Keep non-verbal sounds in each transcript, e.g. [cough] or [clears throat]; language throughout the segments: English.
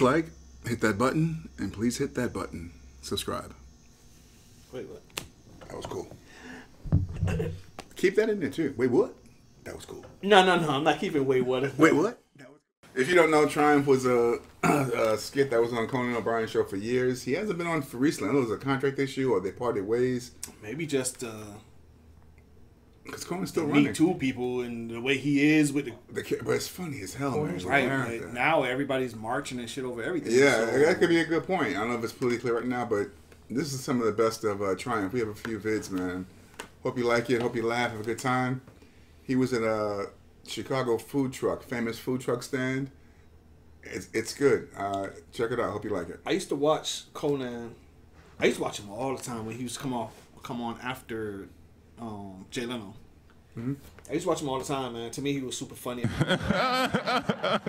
Please like, hit that button, and please hit that button. Subscribe. Wait, what? That was cool. Keep that in there too. Wait, what? That was cool. No, no, no. I'm not keeping Wait What. Wait, what? If you don't know, Triumph was a, [clears throat] a skit that was on Conan O'Brien's show for years. He hasn't been on for recently. I know it was a contract issue or they parted ways. Maybe just uh, Because Conan's still running. me too people and the way he is with the The, but it's funny as hell, man. right. Now everybody's marching and shit over everything. Yeah, so- that could be a good point. I don't know if it's politically clear right now, but this is some of the best of uh, Triumph. We have a few vids, man. Hope you like it. Hope you laugh. Have a good time. He was at a Chicago food truck, famous food truck stand. It's, it's good. Uh, check it out. Hope you like it. I used to watch Conan. I used to watch him all the time when he used to come off, come on after um, Jay Leno. Mm-hmm. I used to watch him all the time, man. To me, he was super funny. [laughs] I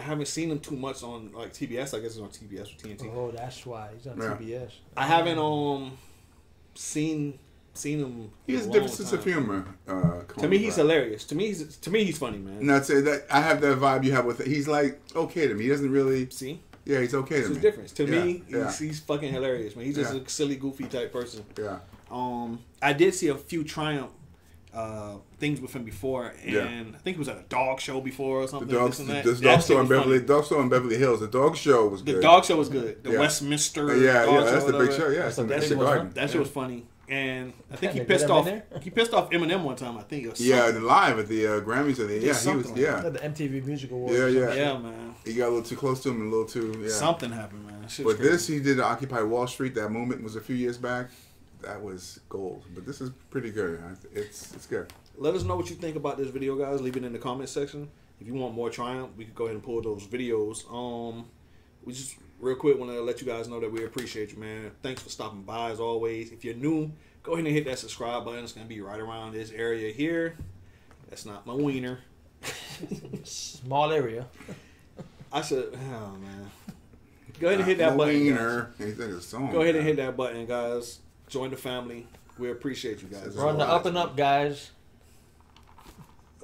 haven't seen him too much on like TBS. I guess it's on TBS or TNT. Oh, that's why he's on Yeah. TBS. I haven't um seen seen him. He has a different sense of time. humor. Uh, To me, he's O'Brien. hilarious. To me, he's to me he's funny, man. And I'd say that I have that vibe you have with it. He's like okay to me. He doesn't really. See, Yeah, he's okay to it's me. his difference. To Yeah, me, yeah, he's, he's fucking hilarious, man. He's just Yeah. a silly, goofy type person. yeah. Um, I did see a few Triumph uh, things with him before, and Yeah. I think he was at a dog show before or The something. dog, this and the, that. the That dog show in Beverly, funny. dog store in Beverly Hills. The dog show was good. The dog show was good. The Yeah. Westminster. Yeah, dog yeah, show, that's the big show. Yeah, it's in that Exit was Garden. that shit was funny. And I think he pissed off. there? He pissed off Eminem one time. I think. Or Yeah, something. live at the uh, Grammys. Or the, yeah, he was. like Yeah, The MTV Music Awards. Yeah, yeah. yeah, man. he got a little too close to him and a little too. Yeah. Something happened, man. But crazy. this, he did Occupy Wall Street. That moment was a few years back. That was gold. But this is pretty good. It's it's good. Let us know what you think about this video, guys. Leave it in the comment section. If you want more Triumph, we could go ahead and pull those videos. Um, we just real quick want to let you guys know that we appreciate you, man. Thanks for stopping by as always. If you're new, go ahead and hit that subscribe button. It's gonna be right around this area here. That's not my wiener. Small area. [laughs] I said, oh man. Go ahead and hit that No button. guys. wiener. He said a song. Go ahead and hit that button, guys. Join the family. We appreciate you guys. We're on the up and up, guys.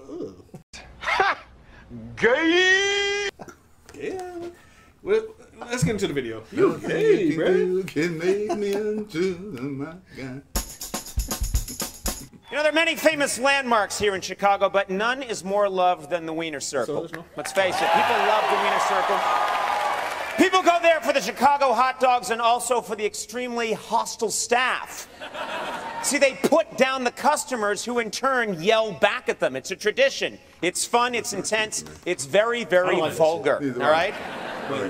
Ugh. Gay. [laughs] Yeah. Well, let's get into the video. You gay, You bro. You can make me into my guy. You know, there are many famous landmarks here in Chicago, but none is more loved than the Wiener Circle. there's no- Let's face it, people love the Wiener Circle. People go there for the Chicago hot dogs and also for the extremely hostile staff. See, they put down the customers who in turn yell back at them. It's a tradition. It's fun, it's intense, it's very, very like vulgar. All right?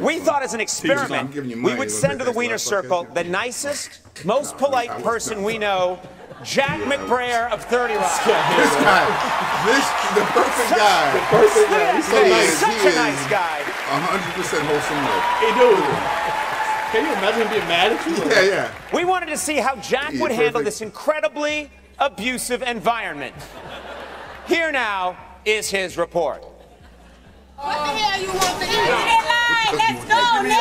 We thought as an experiment, we would send wanna the Wiener Circle the nicest, most polite person we know, Jack McBrayer of 30 Rock. This guy, this the perfect guy. The Perfect guy. He's. Such a nice guy. A hundred percent wholesome look. Hey, dude. Can you imagine him being mad at you? Yeah, yeah. We wanted to see how Jack He's would handle perfect. this incredibly abusive environment. Here now is his report. What the hell you want to eat? Let's go, man.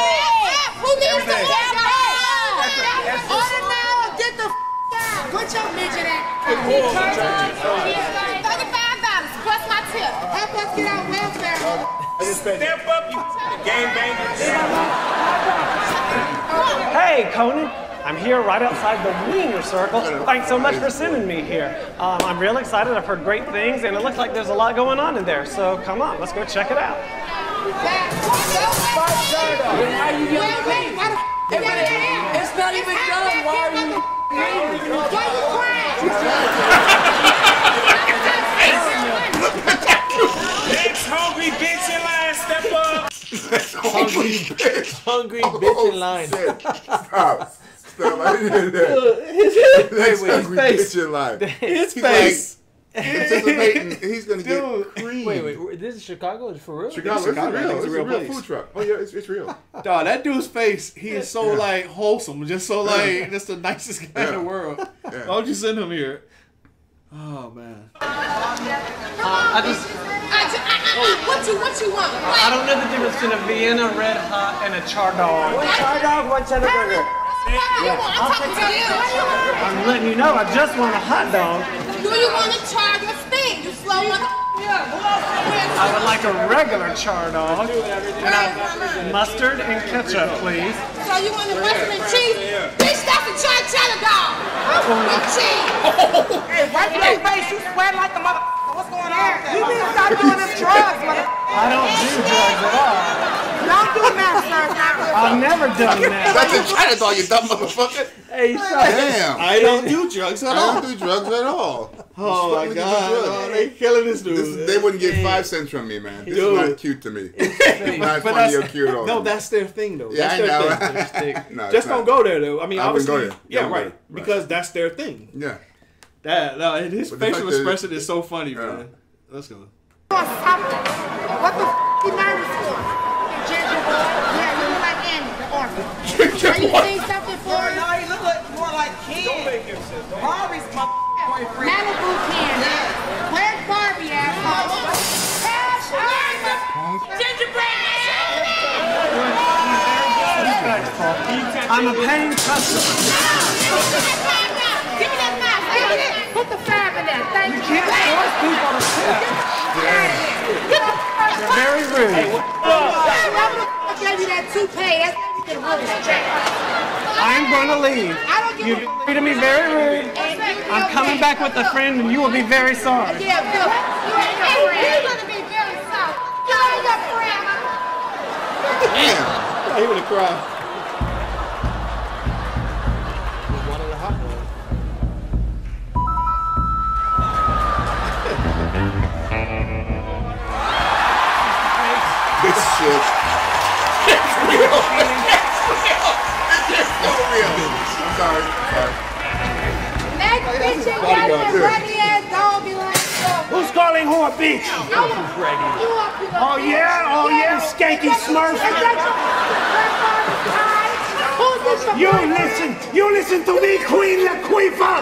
Who needs the damn bag? Order now or get the out. What your midget at? Thirty-five dollars plus my tip. Help us get out welfare. Step up, you game bangers. Hey, Conan. I'm here right outside the Wiener Circle. Thanks so much for sending me here. Um, I'm real excited. I've heard great things, and it looks like there's a lot going on in there. So come on, let's go check it out. Why are you yelling at me? Why the f- you yelling at him? It's not even done. Why are you? Why you crying? Next hungry bitch [laughs] Hungry bitch. Hungry bitch in oh, line. Shit. Stop. Stop. I didn't hear that. His, That's wait, hungry face. bitch in line. his He's face. like anticipating he's gonna Dude. get cream. Wait, wait, wait, this is Chicago? Is for real? Chicago, it's Chicago, I real. think It's a real, place. food truck. Oh yeah, it's, it's real. [laughs] Dog, that dude's face, he is so like wholesome, just so like just the nicest guy in the world. Yeah. Why don't you send him here? Oh man. Uh, I just, I ju- I- I- I- What you, what you want? I don't know the difference between a Vienna Red Hot and a char dog. One char dog, one cheddar burger. I'm talking to you. I'm letting you know, I just want a hot dog. Do you want to charge a sting? You slow mother. I would like a regular char dog. And I, mustard and ketchup, please. So you want the mustard and cheese? Bitch, that's a char cheddar dog. With cheese. [laughs] Hey, wipe your face. You sweat like a mother. What's going on? You need to stop doing them drugs, mother. I don't do drugs at all. Don't do that, sir. It's not good. I've never done that. [laughs] That's a China dog, you dumb motherfucker. Hey, son. Damn. I don't do drugs at I all. don't do drugs at all. [laughs] Oh my god, oh, they killing this dude. This they wouldn't get five cents from me, man. This Dude. is not cute to me. [laughs] Not But funny or cute at all. No, that's their thing though. yeah, that's I their know. thing. no, Just don't go there though. I mean, I wouldn't obviously, go there. yeah, Don't go right. there. Right. Because that's their thing. Yeah. That no, his But facial expression is so funny, man. Let's go. What the f you nervous for? Ginger boy? Yeah, you look like Annie, the orphan. [laughs] Are you saying something for us? No, he look like, more like Ken. Don't make him sit. Barbie's my boyfriend. Malibu Ken. Where's Barbie at? Cash Gingerbread I'm a paying customer. [laughs] Give me that knife. Give me that. Put the five in there. Thank you. You Can't force people to tip. You're very rude. I gave you that toupee. That's the rules. I'm going to leave. I don't give You a treated me very rude. I'm coming back with a friend, and you will be very sorry. Yeah, Bill. You ain't your friend. You're gonna be very soft. You ain't your friend. Damn. I hear the This shit. It's real. It's so real. I'm sorry. sorry. Be like, Who's calling who a bitch? Oh yeah, oh yeah, skanky smurf. You listen, you listen to me, Queen Laquifa.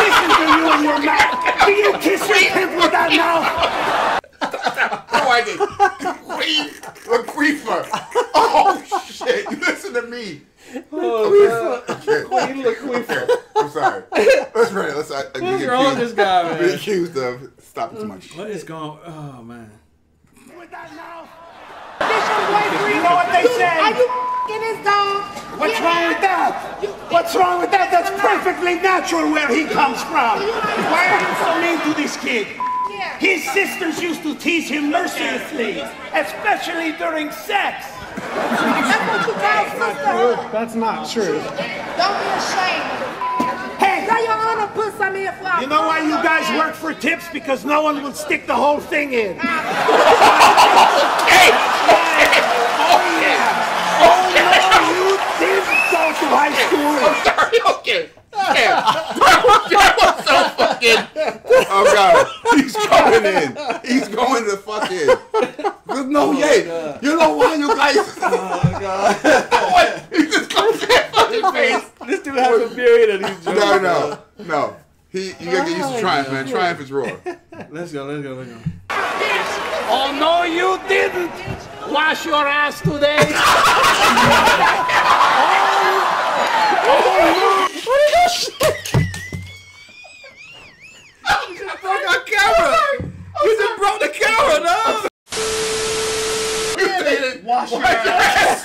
Listen to you and your mouth. Do you kiss your pimp with that mouth? Oh, I did. Queen Laquifa. Oh, shit. You listen to me. Oh, Okay. Queen Laquifa. Okay. I'm sorry. Let's run it. Let's. I, I What's get wrong with accused- this guy, I've been man? accused of stopping too much. What is going? Oh man. With that mouth. this your boyfriend? You know what they Are you f***ing his dog? What's wrong with that? What's wrong with that? That's perfectly natural where he comes from. Why are you so mean to this kid? Yeah. His sisters used to tease him mercilessly, especially during sex. That's what you call sisterhood. That's not true. Don't be ashamed. Hey, Tell your honor put some in for you know why you guys work for tips? Because no one will stick the whole thing in. Ah. Hey! Oh yeah! Oh no, you did go to high school. Sorry. Okay. Damn. that was so fucking. Oh god. He's going in. He's going to fucking. There's no way. You know why you guys? Oh god. He just to that fucking face. This dude has a beard and he's joking. No, no, no. He, you gotta get used to Triumph, man. Triumph is raw. Let's go. Let's go. Let's go. Oh no, you didn't wash your ass today. [laughs] Oh, Broke our camera. You just broke the camera, no. You did it. Wash your ass.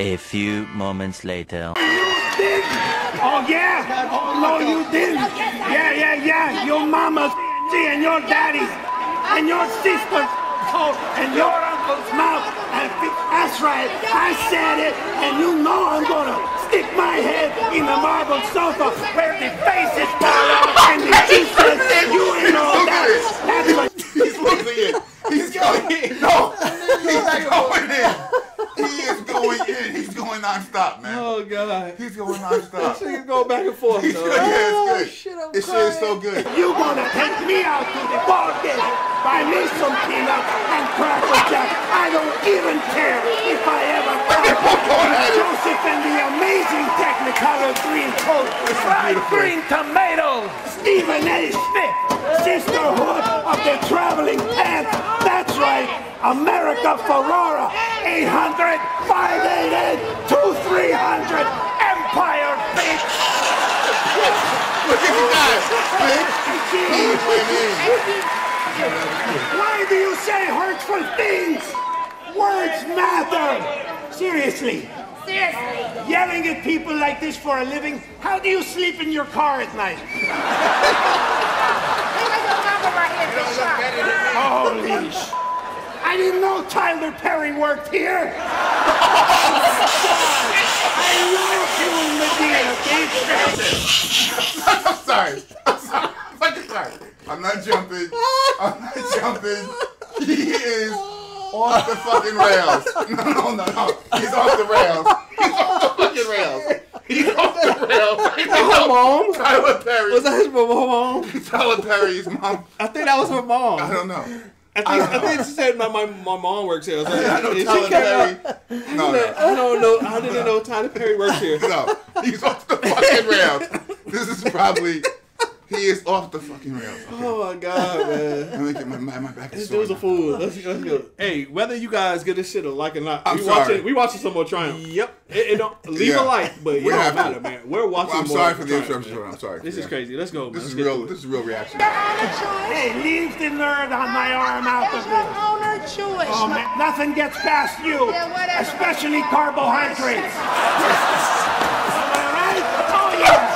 A few moments later. Oh yeah. Oh no, you didn't. Yeah, yeah, yeah. Your mama's and your daddy's and your sister's coat and your uncle's mouth. That's right. I said it, and you know I'm gonna stick my head in the marble sofa where the faces fall off and the juices. You ain't all that. That's what. He's losing it. He's going in. No. He's going in. He is going in. He's going nonstop. Oh god. He's going nonstop. He's going back and forth. He's dog. good. Yeah, it's good. This shit is so good. You gonna take me out to the ball game, buy me some peanuts and cracker jack. I don't even care if I ever [laughs] crack. Joseph and the amazing Technicolor green coat, fried green tomato. Stephen A. Smith, Sisterhood of the Traveling Pants. That's right, America Ferrera, 800 588 2300 Empire, bitch. Look at the guy. Why do you say hurtful things? Words matter. Seriously. Seriously. Yelling at people like this for a living? How do you sleep in your car at night? Holy sh! I didn't know Tyler Perry worked here. [laughs] I love you, Madea. I'm sorry. I'm sorry. I'm fucking sorry. I'm not jumping. I'm not jumping. He is off the fucking rails. No, no, no, no. He's off the rails. He's off the fucking rails. He's off the rails. her mom? Tyler Perry. Was that his mom? Tyler Perry's mom. I think that was her mom. I don't know. I think, I, think she said my, my, my mom works here. I was like, [laughs] I know Tyler? Perry. No, no. I don't know. I didn't know Tyler Perry works here. [laughs] No, he's off the fucking rails. This is probably he is off the fucking rails. Oh my god, [laughs] man. Let me get my my, my back is This sore dude's a fool. Let's, let's go. Hey, whether you guys get this shit or like it or not, I'm we sorry. watching we watching some more Triumph. Yep. It, it don't leave Yeah. a like, but it We don't have to. matter, man. We're watching. Well, I'm more sorry for the Triumph, interruption. man. I'm sorry. This is crazy. Let's go, man. This Let's is real. This is real reaction. Hey, leave the nerd on my arm out of It's it. your owner choice. Oh man, nothing gets past you, Yeah, whatever. especially carbohydrates. [laughs] Am I right? Oh yeah.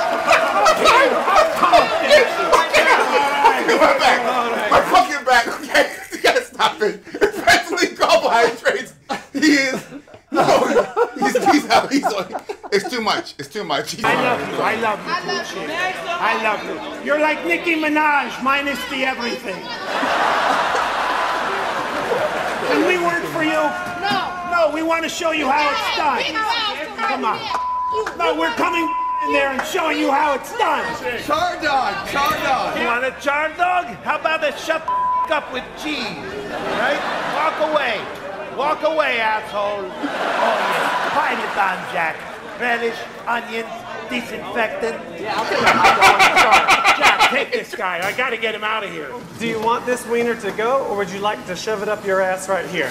My back. My fucking back. Okay, [laughs] you gotta stop it. Especially carbohydrates. He is. No, he's he's out. He's on. It's too much. It's too much. He's I love you. I love you. I love you. I love you. You're like Nicki Minaj minus the everything. Can we work for you? No. No, we want to show you how it's done. Come on. No, we're coming in there and showing you how it's done. Char dog, char dog. You want a char dog? How about a shut the up with cheese? Right? Walk away. Walk away, asshole. Oh, yeah. Parmesan, Jack. Relish, onions, disinfectant. Yeah, I'll take a Jack, take this guy. I gotta get him out of here. Do you want this wiener to go, or would you like to shove it up your ass right here?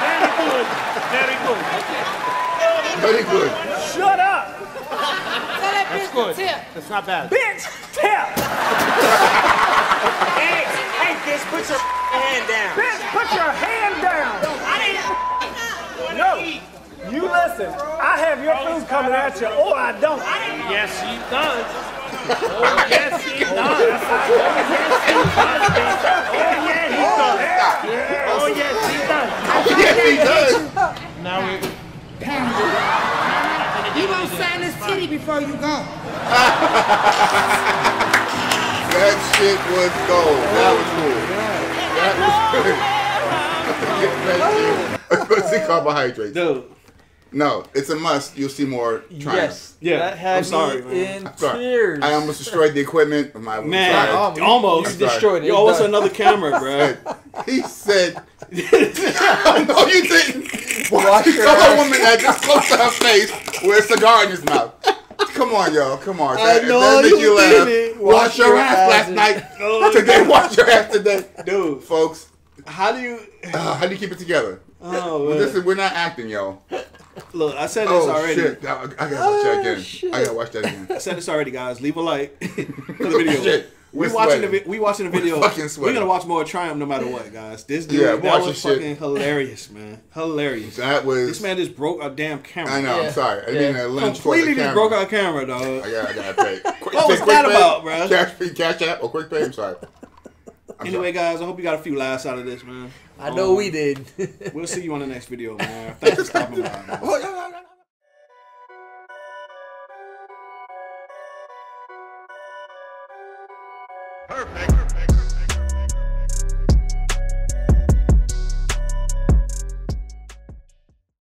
Very good. Very good. Very good. Shut up. Tell that bitch to tip. That's not bad. Bitch, tip! [laughs] hey, hey, bitch, put your hand down. Bitch, put your hand down. No, you listen. I have your food coming at you, or I don't. Yes, he does. Oh, yes, he does. Oh, yes, he does. Oh, yes, he does. Yes, he does. Now we. You gonna sign this titty before you go. [laughs] That shit was gold. That was cool. That was good. Especially [laughs] carbohydrates. Dude. No, it's a must. You'll see more triumphs. Yes. Yeah, That had I'm sorry, me man. in I'm sorry. tears. I almost destroyed the equipment. of My Man, sorry. Oh, almost. You destroyed it. You owe us another camera, [laughs] bro. He said, "No, you didn't." [laughs] Wash you your tell a woman that just close to her face with a cigar in his mouth? Come on, y'all. Come on. That, if know that make you laugh. Wash, Wash your, your ass ass last night. [laughs] [laughs] today, wash your ass today, Dude, folks. how do you? Uh, [sighs] how do you keep it together? Oh This man. is we're not acting, yo. Look, I said this Oh already. shit! I, I gotta watch that again. I gotta watch that again. I said this already, guys. Leave a like for the video. Shit. We We're watching the sweating. vi- we watching the video. fucking We're gonna watch more Triumph no matter what, guys. This dude, Yeah, that was this shit. fucking hilarious, man. Hilarious. That was. This man just broke a damn camera. I know. Yeah. I'm sorry. I didn't Yeah. mean lunge Completely the just camera. broke our camera, dog. I got. I gotta pay. [laughs] Quick, What was that pay? about, bruh? Cash, cash app or quick pay? I'm sorry. I'm [laughs] Anyway, guys, I hope you got a few laughs out of this, man. I know Um, we did. We'll see you on the next video, man. Thanks for stopping by. [laughs] Perfect.